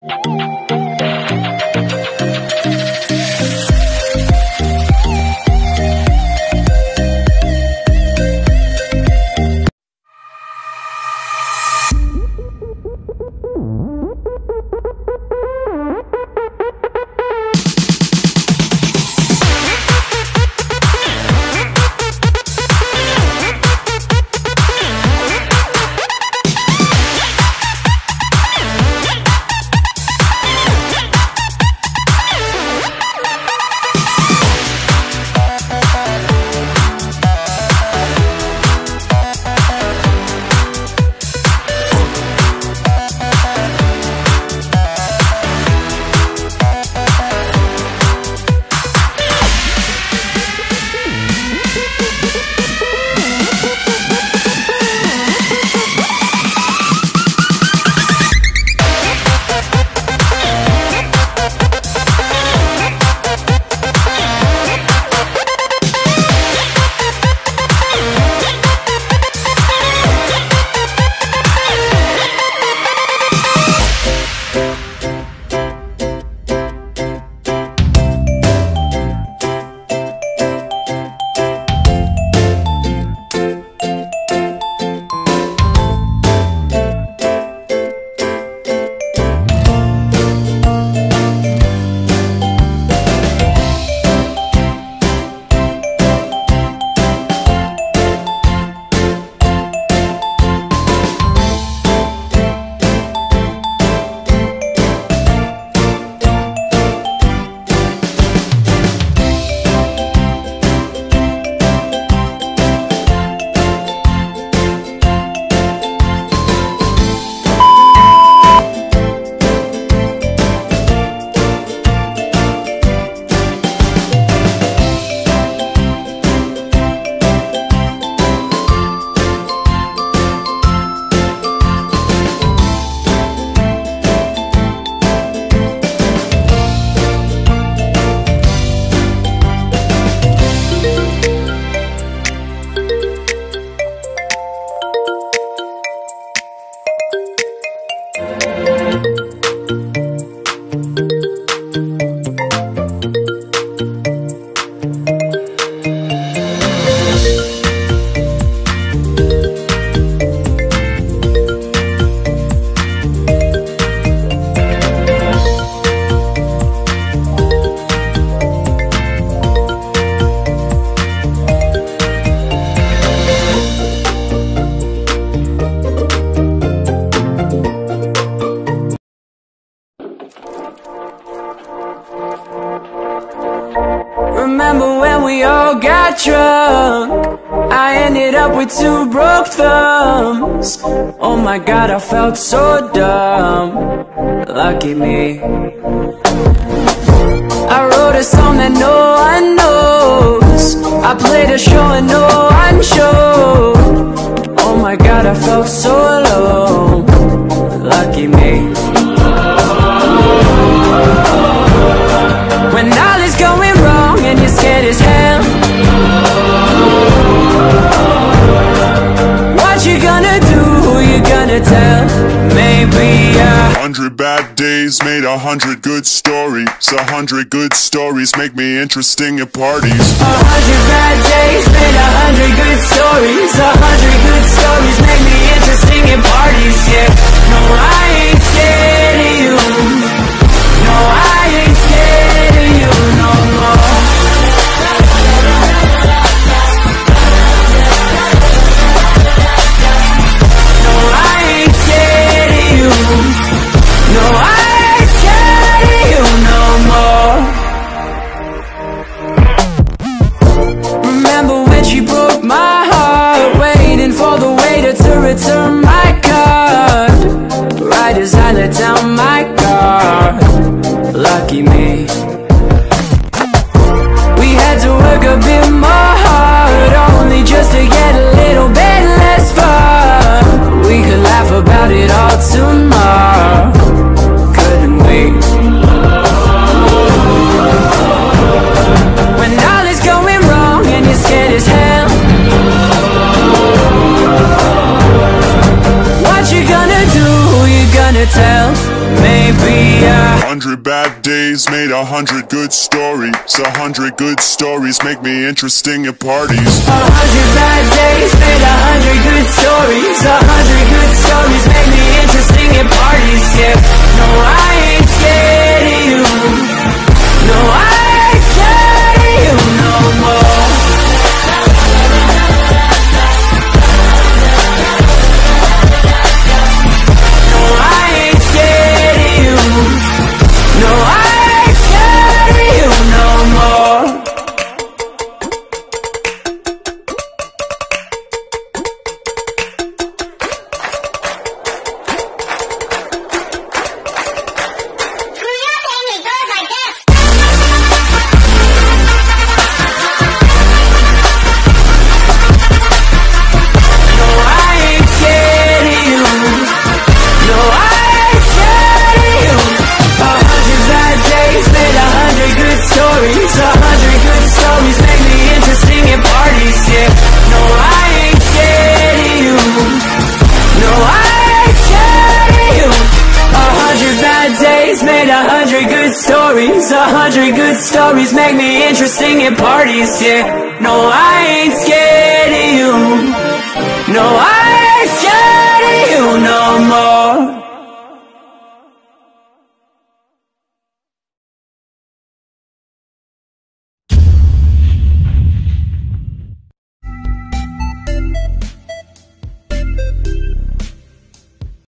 Remember drunk? I ended up with two broke thumbs. Oh my god, I felt so dumb. Lucky me. I wrote a song that no one knows. I played a show and no one showed. Oh my god, I felt so Hundred bad days made a hundred good stories. A hundred good stories make me interesting at parties. A hundred bad days made a hundred good stories A hundred good stories make me interesting at parties, yeah No, I ain't scared days made a hundred good stories. A hundred good stories make me interesting at parties. A hundred bad days made a hundred good stories. A hundred good stories make me interesting at parties. Yeah, Cause a hundred good stories make me interesting at parties, yeah. No, I ain't scared of you. No, I ain't scared of you no more.